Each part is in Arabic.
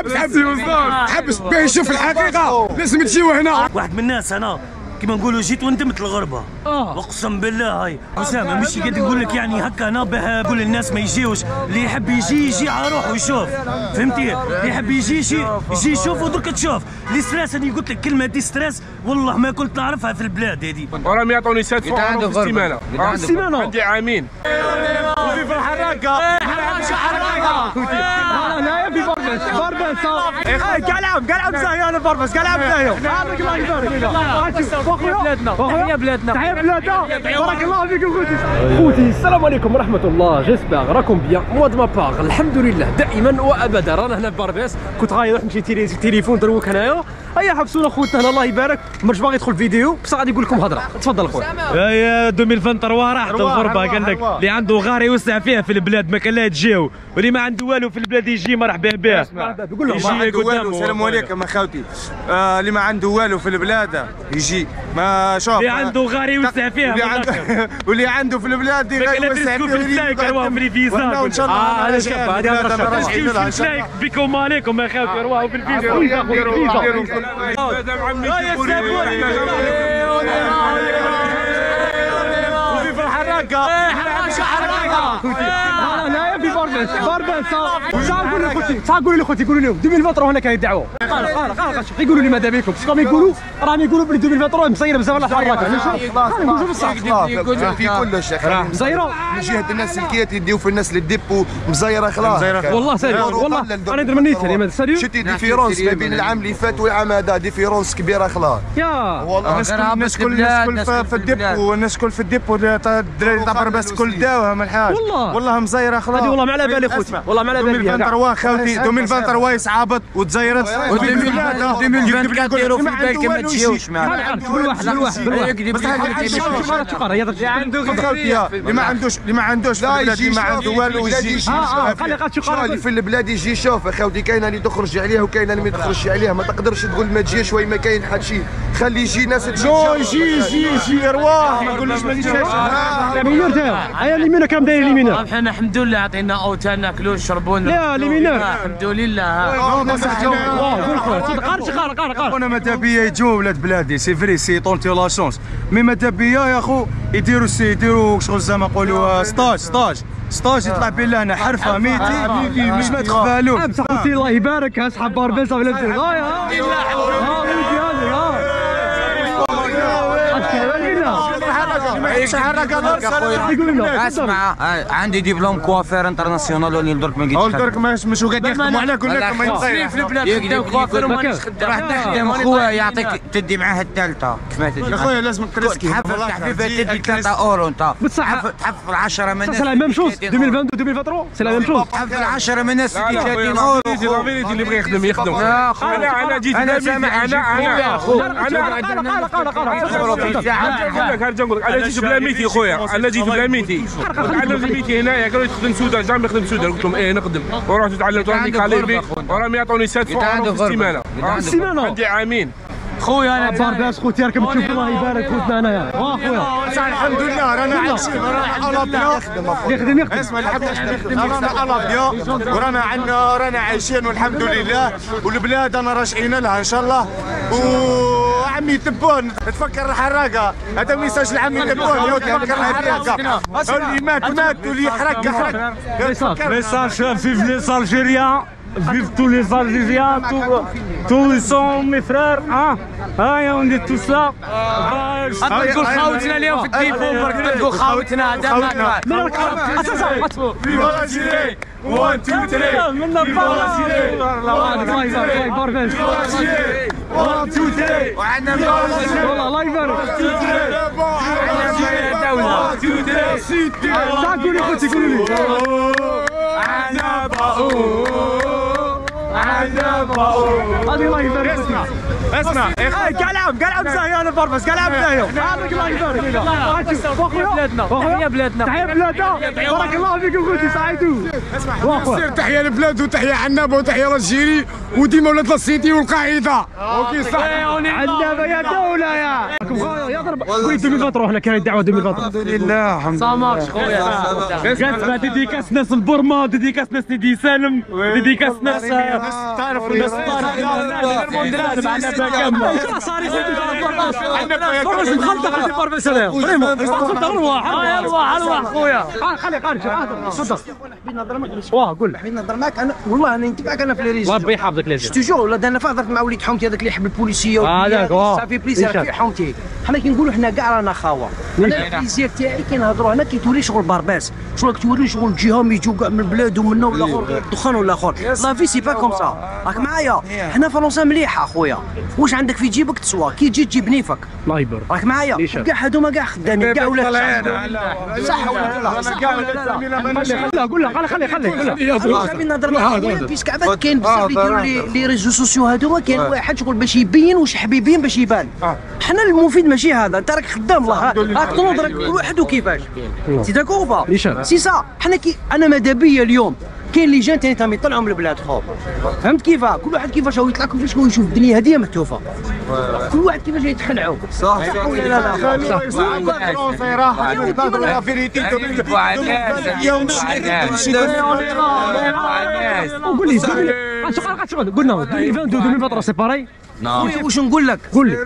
حبس حبس حبس باش يشوف الحقيقة. لازم تجيو هنا. واحد من الناس أنا كيما نقولوا جيت وندمت الغربة. آه. أقسم بالله هاي. أسامة مش قاعد نقول لك يعني هكا أنا باه نقول للناس ما يجيوش. اللي يحب يجي يجي على روحه يشوف. فهمتي؟ اللي يحب يجي يجي يجي يشوف ودرك تشوف. le stress أنا قلت لك كلمة de stress والله ما كنت نعرفها في البلاد هذه. وراهم يعطوني 700 عنده اورو في. السيمانة. قد عنده السيمانة. عندي عامين. أنا في بربس أنا بارك الله بلادنا بارك السلام عليكم ورحمة الله. جيسبر راكم بيان. موا دو ما باغ. الحمد لله. دائما وابدا. رانا هنا في باربيس. كنت غاير نروح نمشي تيلي تليفون دروك هنايا. هيا حبسونا خوتنا هنا الله يبارك. مرش باغي يدخل الفيديو بصح غادي يقول لكم هضرة. تفضل خويا يا 2023 راحت الغربه قال لك اللي عنده غار يوسع فيها في البلاد ما كان لا تجيو واللي ما عنده والو في البلاد يجي مرحبا به قول لهم يجي ما عنده والو. السلام عليكم أخوتي. آه اللي ما عنده والو في البلاد يجي. ما شوف. اللي عنده غار يوسع فيها واللي عنده الآخر. واللي عنده في البلاد لا يوسع ترسكو فيه في السلايك ويقعد ارواحوا في الفيزا وإحنا وان شاء الله آه، هذا راجعين هذه بلادنا هضرة راجعين تمشيو لها في إن بكم عليكم يا أنا في بربس بربس صح قولوا لي خوتي صح قولوا لي خوتي قولوا لهم 2023 هنا كاين الدعوه قال قال قال شوف يقولوا لي ماذا بكم شكون يقولوا راهم يقولوا بلي 2023 مصيره بزاف بصح خلاص في كلش يا أخي مصيره من جهه الناس الكيات يديو في الناس اللي ديبو مزيره خلاص والله سيري والله أنا ندير منيت يعني سيريو شتي ديفيرونس ما بين العام اللي فات والعام هذا ديفيرونس كبيره خلاص يا والله الناس الناس كل الناس الناس كل في كل. الديبو والناس كل في الديبو الدراري تاع بربس كل داوها من الحاج والله. والله مزيره خلاص هذه والله ما على بالي خوتي والله ما على بالي بها كاع. 2023 خاوتي 2023 صعبت وتزيرت. و 2024 ديروا في بالك ما تجيوش معنا كل واحد كل واحد كل واحد يكذب بس شوف راه تقرا عنده خوتي اللي ما عندوش اللي ما عندوش لا يجي ما عنده والو يجي شو شو اللي قرا في البلاد يجي يشوف اخوتي كاين اللي تخرج عليه وكاين اللي ما تخرجش عليه ما تقدرش تقول ما تجيش وي ما كاين حد شيء خلي يجي ناس نو يجي يجي يجي أرواح. ما تقولوش ما تجيش. تاعو هيا ليمينور كم داير إحنا الحمد لله عطينا اوتا ناكلوا نشربوا لا، ليمينور. الحمد لله ها. قارش قار قار قار أنا ماذا بيا يجوا ولاد بلادي؟ سي فري سي طونتي لا شونس. مي ماذا بيا يا خو يديروا سي يديروا شغل زعما نقولوا ستاج ستاج. ستاج يطلع بالله أنا حرفة ميتي. باش ما تخفالوش بصح خوتي الله يبارك أصحاب باربيزا ولا بزاف غايه ها اسمع آه، عندي دبلوم كوافير انترناسيونال وني درك ما نجيش درك مش مش قاعد يخدموا عليك ولا لكم ما يصير في البلاد خدام كوافير وما راح تخدم خويا يعطيك تدي معاه الثالثه كيف ما تدي يا خويا لازم تريسكي تحفظ تحفيفه تدي 3 اورو انت بصح تحفظ تحفظ 10 من سي لا ميم شوز 2022 2023 سي لا ميم شوز تحفظ 10 من الناس تدي 30 اورو اللي بغى يخدم يخدم أنا أنا جيت أنا أنا سامع أنا أنا أنا قال قال قال نقول لك هرجع نقول لك أنا جيت بلا ميتي خويا أنا جيت بلا ميتي تعلمت ميتي هنايا قالوا لي تخدم سودا جامي نخدم سودا قلت لهم إيه نخدم ورحت تعلمت راني كاليبي. وراهم يعطوني 700 عنده اورو في. السيمانه السيمانه عندي عامين خويا أنا باربيس خوتي راكم تشوفوا الله يبارك خوتنا انايا واه خويا الحمد لله رانا عايشين رانا على بيا يخدم يخدم اسمع الحمد لله رانا على بيا ورانا عندنا رانا عايشين والحمد لله والبلاد أنا راجعين لها ان شاء الله وعمي تبون تفكر الحراقه هذا ميساج لعمي تبون يا تفكر الحراقه اللي مات مات واللي يحرق يحرق Message, vive les Algériens, vive tous les Algériens, tous, tous ils sont mes frères, hein, hein, on est tous là. Bah, تقول خاوتنا اليوم في التليفون برك تقول خاوتنا هذا ما من الكرم أساسا vive l'Algérie 1 2 3 منا الله يبارك باربيس 1 2 3 وعندنا والله الله يبارك قولي الله يبارك اسمع اي كاع لعب كاع لعب زاهي أنا باربس كاع لعب زاهي بارك الله يبارك بلادنا. تحية بلادنا. تحية بلادنا. بارك الله فيكم خوتي سعيدوا واخويا سير تحية للبلاد وتحية عنابه وتحية للجيري وديما ولاد السيتي والقاعدة. أوكي صح. عنابه يا دولة يا. راكم غاية يا قولي 2023 هنا كاين دعوه 2023 الحمد لله الحمد صاماكش خويا قالت مع ديديكاس ناس البرما ديديكاس ناس نيدي سالم ديديكاس ناس تعرف ناس معنا باكم صاري فرج مخلطه غادي باربع سلام فريمون خلطه ارواح ارواح ارواح خويا خلي خارج صدق واه قول حبيت نهضر معك أنا والله أنا نتبعك أنا في لي ريزو ربي يحفظك لازم تجور ولا أنا هضرت مع وليد حومتي هذاك اللي يحب البوليسيه هذاك،. صافي بليزير في حومتي حنا كنقولوا حنا كاع رانا خاوة. أنا البليزير تاعي كنهضروا هنا كيتوري شغل بارباس شغل كتوري شغل جهام يجوا كاع من البلاد ومنا ولا اخر دخان ولا آخر؟ لا في سي با كوم سا. راك معايا؟ حنا فرنسا مليحة أخويا. واش عندك في جيبك تسوى؟ كي تجي تجيب نيفك. الله يبارك. راك معايا؟ كاع هذوما كاع خدامين. كاع ولاد صح ولا لا؟ لا؟ قول له خلي خلي خلي نهضر مع خويا بيسك عباد كاين بزاف اللي يديروا لي لي ريزو سوسيو هذوما كاين واحد شغل باش يبين واش حبيبين باش يبان. حنا المفيد ماشي هذا. انت راك خدام الله راك تنوض راك كل واحد وكيفاش سي داكور با. سي سا حنا كي أنا ماذا بيا اليوم كاين اللي جان تاني تام يطلعوا من البلاد خو فهمت كيفاه كل واحد كيفاش هو يطلع كيفاش هو يشوف الدنيا هذه متوفه كل واحد كيفاش يتخلعوا صح صح ولا لا لا la vérité قول لي.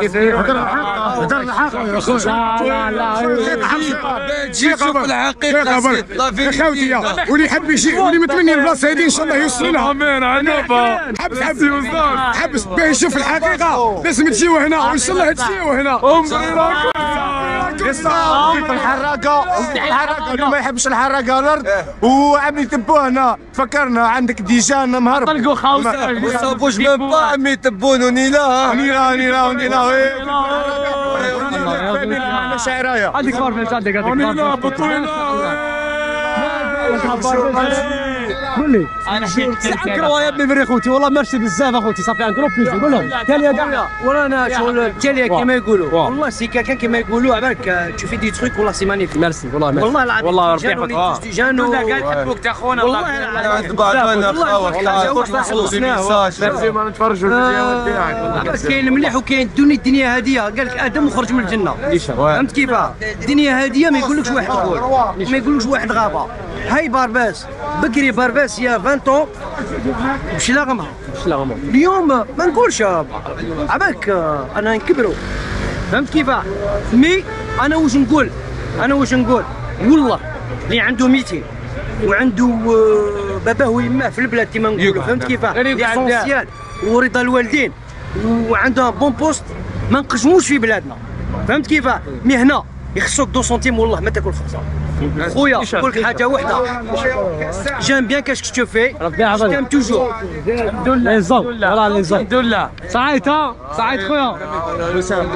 شغل شغل قلنا 2022 2023 c'est pareil خويا واش نقول لك قول لي شوف الحقيقة خوتي واللي يحب يجي واللي متمني البلاصه هذه إن شاء الله يوصل لها. آمين عنوبه حبس حبس. حبس. باش يشوف الحقيقة. لازم تجيو هنا وإن شاء الله تجيو هنا. في الحراقه الحراقه اللي ما يحبش الحراقه الأرض وعم يتبوه هنا تفكرنا عندك ديجان مهرب طلقوا خاوسه صابوش من با تبونوني لا نيلا نيلا نيلا أنا شعرايه عندك فارفيش عندك عندك قول لي. أنا حكيت يا ابني بري خوتي والله ميرسي بزاف أخوتي. صافي ان جروب بليزير قول لهم. تالي يا كاع ورانا شغل. التالية كما يقولوا. والله سي كاكان كما يقولوا عبالك تشوفي دي تروك والله سي مانيفيك ميرسي والله ميرسي والله العظيم والله ربي يحفظك. ولا قاعد يحبوك تا خونا والله. والله العظيم. بعدنا كاين المليح وكاين الدنيا الدنيا هادية. قال لك آدم وخرج من الجنة. فهمت كيفاه؟ الدنيا هادية ما يقولكش واحد ما يقولكش واحد غابة. هاي بارباس بكري بارباس يا 20 طون مشي لا غمها اليوم ما نقولش عباك أنا نكبروا فهمت كيفاه مي أنا واش نقول أنا واش نقول والله اللي عنده 200 وعنده باباه ويماه في البلاد كيما نقولوا فهمت كيفاه ليسونسيال ورضا الوالدين وعنده بون بوست ما نقجموش في بلادنا فهمت كيفاه مي هنا يخصوك دو سنتيم والله ما تاكل خبزه خويا نقول لك حاجة واحدة جيم بيان كاش تو في ربي يحفظك. جيم توجور نظام والله نظام الحمد لله. سعيد ها سعيد خويا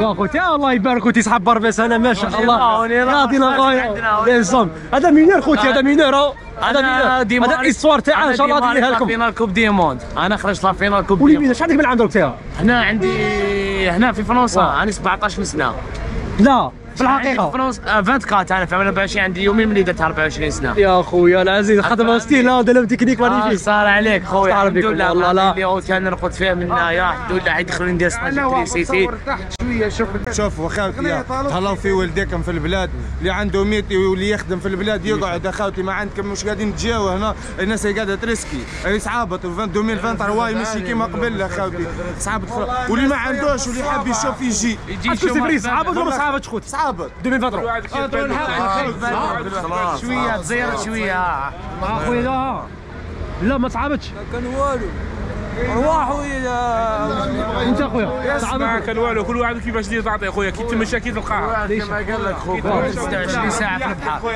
يا خوتي الله يبارك خوتي صحاب باربيس أنا ما شاء الله راضينا خويا هذا مينير خوتي هذا مينير هذا مينير هذا الاستوار تاعنا إن شاء الله غادي لكم فينال كوب دي موند أنا خرجت لا فينال كوب قولي دي موند لي شحال عندك من عندك فيها هنا عندي هنا في فرنسا. أنا 17 سنة. لا في عندي في الحقيقة فرنسا؟ آه، 24 أنا في 24 عندي يومين ملي درت 24 سنة. يا خويا العزيز خدم style ها دار تكنيك آه، magnifique صار عليك خويا الحمد لله. والله لا. اللي كان نرقد فيه من هنايا الحمد لله. يدخلوا ندير l'électricité شوف. وخاوتي تهلاو في والديكم في البلاد. اللي عنده métier واللي يخدم في البلاد يقعد. أخوتي ما عندكم مش قاعدين تجاو هنا؟ الناس اللي قاعدة ت risquer. هي صعبت 2023 ماشي كيما قبل اخوتي خلاص. واللي ما عندوش واللي حاب يشوف يجي. يجي c'est vrai ولا صحابك خوتي صعبت 2023 شوية تزيرت شوية. أخويا لا. لا ما صعبتش. انت اخويا كان والو كل واحد كيفاش دير تعطي خويا كي تمشى كي تلقاها 26 ساعه في البحر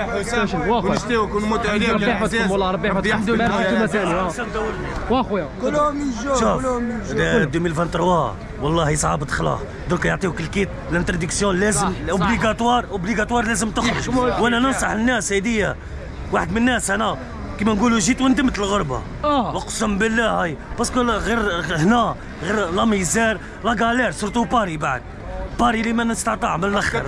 واخويا ونشتيوك ونموتوا عليك ربي يحفظكم والله ربي يحفظكم الحمد لله أنتم ثاني واخويا شوف 2023 والله صعب تخلاه دوك يعطيوك ال OQTF l'interdiction لازم obligatoire obligatoire لازم تخرج وأنا ننصح الناس هذيا واحد من الناس أنا كيما نقولوا جيت وندمت الغربة. آه. أقسم بالله هاي. parce que غير هنا غير la misère la galère surtout Paris بعد. باري اللي ما نستطاع من الآخر.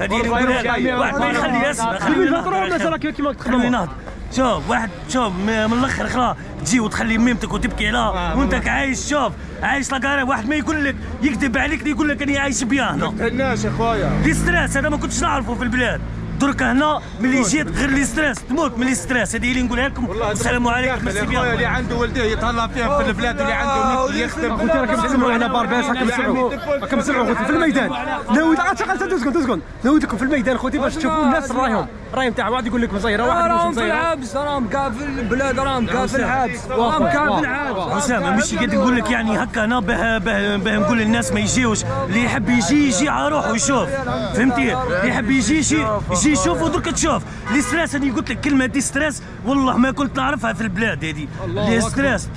هذه اللي نقولها لك. واحد ما يخلي يسمع خليني نهضر 2023 مازال كيما نهضر. شوف واحد شوف من الآخر خلاص تجي وتخلي ميمتك وتبكي لا. وانت عايش شوف عايش لقارة واحد ما يقول لك يكذب عليك يقول لك أني عايش bien هنا الناس يا خويا. le stress هذا ما كنتش نعرفه في البلاد. درك هنا ملي جيت غير le stress. تموت من le stress هذه اللي نقولها لكم. السلام عليكم ميرسي يا خويا اللي bien عنده والديه يتهلا فيها في البلاد واللي عنده métier يخدم خوتي راكم تسمعوا على بارباس راكم تسمعوا. راكم تسمعوا خوتي في الميدان. ناوي عاد شغل دوز دوز دوز ناوي لكم في الميدان خوتي باش تشوفوا الناس رايهم رايهم تاع واحد يقول لك مزيره واحد راهم في الحبس راهم كاع في البلاد راهم كاع في الحبس. راهم كاع في الحبس. أسامة مش قاعد نقول لك يعني هكا أنا به به به نقول للناس ما يجيوش. اللي يحب يجي يجي على روحه يشوف. فهمتي؟ اللي يحب يجي يجي يجي يشوف ودرك تشوف. le stress أنا قلت لك كلمة de stress والله ما كنت نعرفها في البلاد هذه. le stress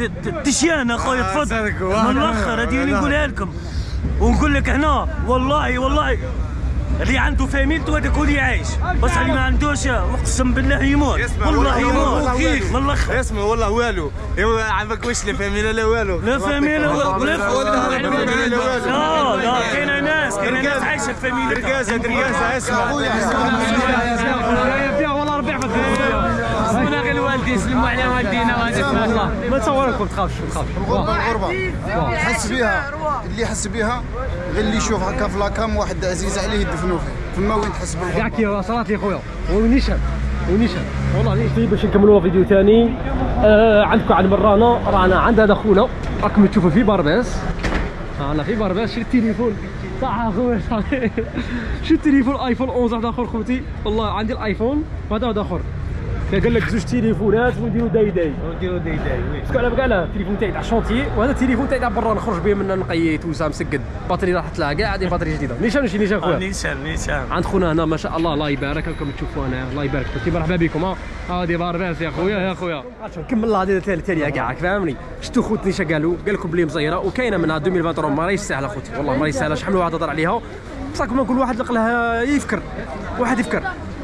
تشيان أخويا تفضل. صدق، من الآخر هذه اللي نقولها لكم. ونقول لك هنا والله والله. اللي عنده فاميلته هذاك هو اللي عايش بس اللي ما عندوش اقسم بالله يموت اسمع، والله يموت والله من الآخر اسمه والله والو ايوا عمك واش لا فاميلا لا والو لا فاميلا ولا لا لا كاينة ناس كاينة ناس عايشه في فاميليا درقازه درقازه اسمع فيها والله ربيع في سمونا غير الوالدين سلموا على والدينا ما تصور لكم تخافش ما تخافش الغربة الغربة. تحس بها اللي يحس بها غير اللي يشوف هكا في لاكام واحد عزيز عليه يدفنوه فيه. تما وين تحس بالغربة. كاع كي صلاه لي خويا. ونيشان ونيشان والله ليش طيب باش نكملوا فيديو ثاني؟ آه عندكم عند مرانا رانا. عند هذا خونا. راكم تشوفوا في بارباس. أنا في بارباس. شريت تليفون. صح اخويا صح. شريت تليفون ايفون 11 واحد آخر خوتي. والله عندي الايفون وهذا واحد آخر. قال لك زوج تليفونات ونديروا داي داي نديروا دي داي باسكو أنا بقى لا التليفون تاعي تاع شونتيي وهذا التليفون تاعي تاع برا نخرج به من نقيت وسام مسقد batterie راحت لها كاع عندي batterie جديده نيشان شي نيشان خويا نيشان نيشان عند خونا هنا ما شاء الله الله يبارك راكم تشوفوا هنا الله يبارك فيك مرحبا بكم ها هادي بارباس يا خويا يا خويا نكمل هذه الثانية الثانية كاع فاهمني شفتوا خوتني اش قالوا قال لكم بلي مزيره وكاينه منها 2023 ما راهيش سهله خوتي والله ما راهيش سهله شحال من واحد هضر عليها بصح كما نقول واحد لقى لها يفكر واحد يفكر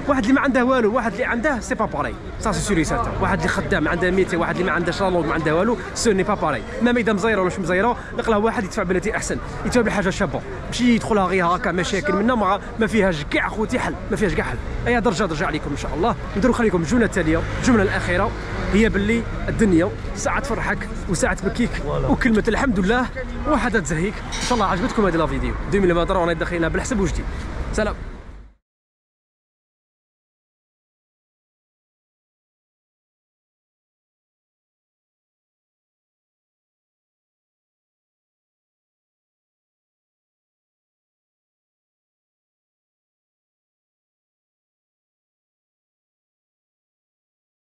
واحد اللي ما عنده والو واحد اللي عنده c'est pas pareil ça c'est sûr et certain واحد اللي خدام عنده métier واحد اللي ما عنده شالون ما عنده والو ce n'est pas pareil même اذا مزيرة ولا مش مزيرة لقى له واحد يدفع بلاتي أحسن. يدفع بحاجة شابة. ماشي يدخلها غير هكا مشاكل منها ما, ما فيهاش كاع خوتي حل ما فيهاش كاع حل. أي درجة درجة عليكم إن شاء الله. نديروا خليكم الجملة التالية الجملة الأخيرة هي باللي الدنيا ساعة تفرحك وساعة تبكيك وكلمة الحمد لله وحدة تزهيك. إن شاء الله عجبتكم هذه الفيديو 2023 رانا داخلين بالحسب وجدي. سلام.